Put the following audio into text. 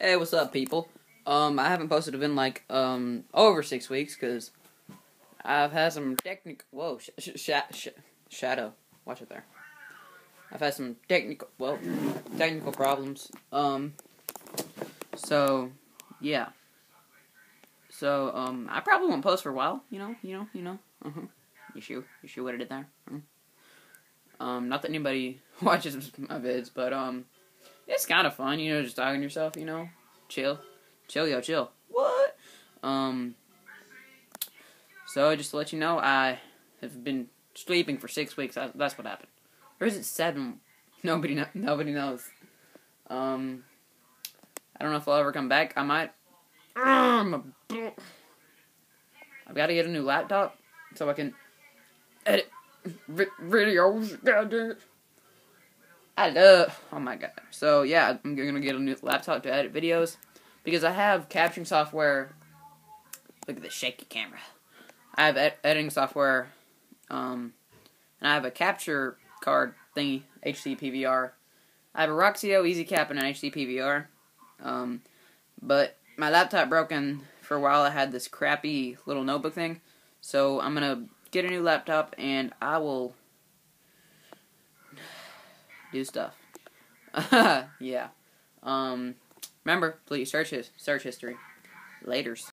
Hey, what's up, people? Um, I haven't posted in like um over six weeks because I've had some technical. Whoa, sh- sh- sh- sh- shadow. Watch it there. I've had some technical, well, technical problems. Um, so yeah. So um, I probably won't post for a while. You know, you know, you know. Uh huh. You sure? You sure what I did there? Uh-huh. Um, not that anybody watches my vids, but um, it's kind of fun. You know, just talking to yourself. You know, chill, chill, yo, chill. What? Um. So just to let you know, I have been sleeping for six weeks. That's what happened. Or is it seven? Nobody know. Nobody knows. Um. I don't know if I'll ever come back. I might. I've got to get a new laptop so I can edit vi- videos. Dang it. Love. Oh my god. So yeah, I'm gonna get a new laptop to edit videos because I have capturing software. Look at the shaky camera. I have ed- editing software, um, and I have a capture card thingy, HD PVR. I have a Roxio EasyCap and an HD PVR. Um, but my laptop broken for a while. I had this crappy little notebook thing, so I'm gonna get a new laptop and I will do stuff. yeah. Um, remember, please search his search history. Later's.